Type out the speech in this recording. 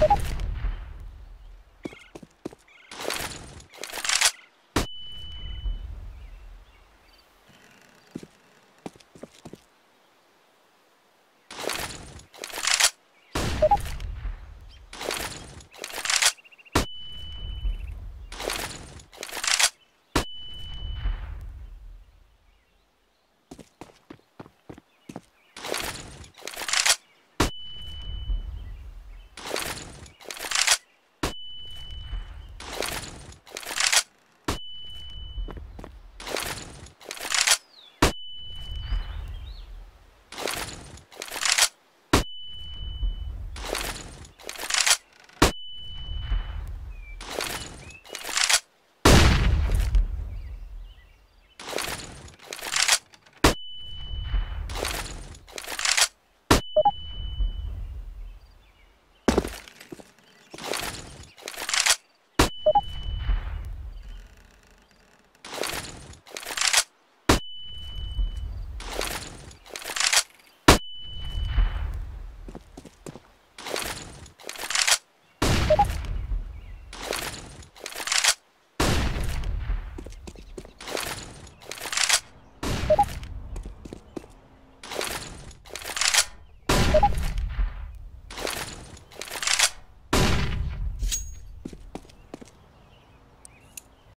you